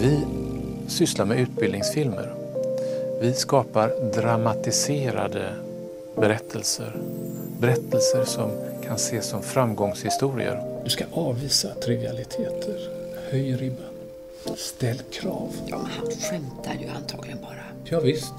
Vi sysslar med utbildningsfilmer. Vi skapar dramatiserade berättelser. Berättelser som kan ses som framgångshistorier. Du ska avvisa trivialiteter. Höj ribban. Ställ krav. Ja, men han skämtar ju antagligen bara. Ja, visst.